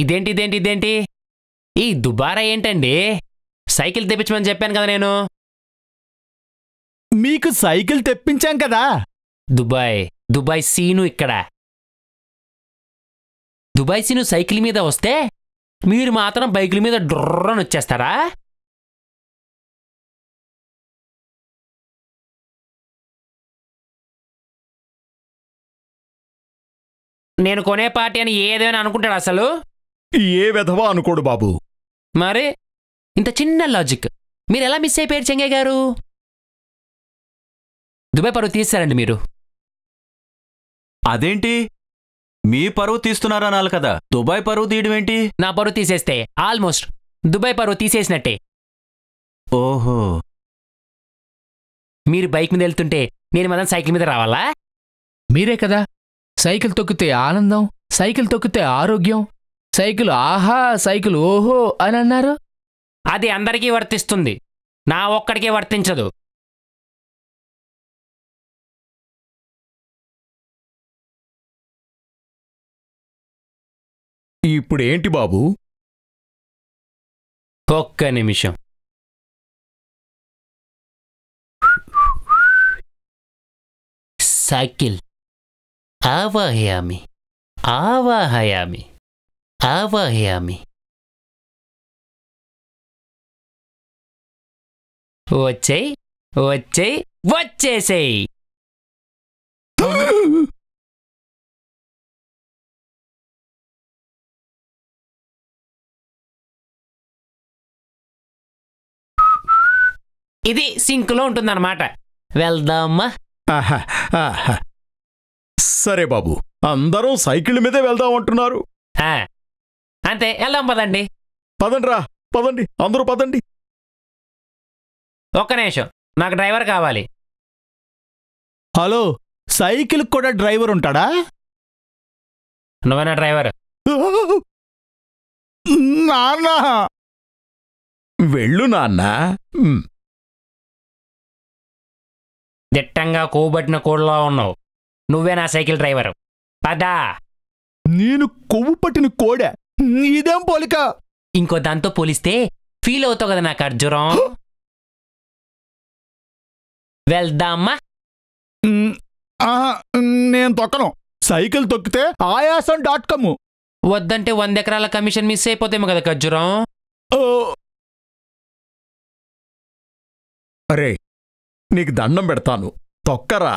ఇదేంటి ఇదేంటి ఇదేంటి? ఈ దుబారా ఏంటండి? సైకిల్ తెప్పించమని చెప్పాను కదా నేను. మీకు సైకిల్ తెప్పించాం కదా? దుబాయ్ దుబాయ్ సీను ఇక్కడ. దుబాయ్ సీను సైకిల్ మీద వస్తే మీరు మాత్రం బైకుల మీద డ్రని వచ్చేస్తారా? నేను కొనే పార్టీ అని ఏదైనా అనుకుంటాడు అసలు? ఏ విధవా అనుకోడు బాబు. మరి? ఇంత చిన్న లాజిక్. మీరు ఎలా మిస్ అయిపోయారు చెంగయ్య గారు? దుబాయ్ పరువు తీస్తారండి మీరు. అదేంటి? మీ పరువు తీస్తున్నారనాలి కదా? దుబాయ్ పరువు తీయడం ఏంటి? నా పరువు తీసేస్తే ఆల్మోస్ట్ దుబాయ్ పరువు తీసేసినట్టే. ఓహో. మీరు బైక్ మీద వెళ్తుంటే నేను మాత్రం సైకిల్ మీద రావాలా? మీరే కదా. సైకిల్ తొక్కితే ఆనందం సైకిల్ తొక్కితే ఆరోగ్యం సైకిల్ ఆహా సైకిల్ ఓహో అని అన్నారు. అది అందరికీ వర్తిస్తుంది. నా ఒక్కడికే వర్తించదు. ఇప్పుడు ఏంటి బాబు? ఒక్క నిమిషం. సైకిల్. ఆవాహయామి. ఆవాహయామి. ఆవాహయామి వచ్చేయ్ వచ్చేయ్ వచ్చేసేయ్. ఇది సింక్లో ఉంటుందన్నమాట. వెళ్దామా? ఆహా, ఆహా. సరే బాబు అందరూ సైకిల్ మీదే వెళ్దాం అంటున్నారు ఆ, అంతే వెళ్దాం పదండి. పదండి రా పదండి అందరూ పదండి. ఒక్క నిమిషం నాకు డ్రైవర్ కావాలి. హలో సైకిల్ కూడా డ్రైవర్ ఉంటాడా? నువ్వేనా డ్రైవర్? నాన్న. వెళ్ళు నాన్న. దిట్టంగా కోబట్టిన కోళ్ళలో ఉన్నావు. నువ్వే నా సైకిల్ డ్రైవర్. పదా. నేను కొవ్వు పట్టిన కోడా. ఇదేం పోలిక? ఇంకో దాంతో పోలిస్తే ఫీల్ అవుతావు కదా నాకు అర్జురం వెళ్దామా? నేను తొక్కను. సైకిల్ తొక్కితే ఆయాసం డాట్ కమ్. వద్దంటే వంద ఎకరాల కమిషన్ మిస్ అయిపోతేమో కదా ఖర్జురం. అరే నీకు దండం పెడతాను. తొక్కరా?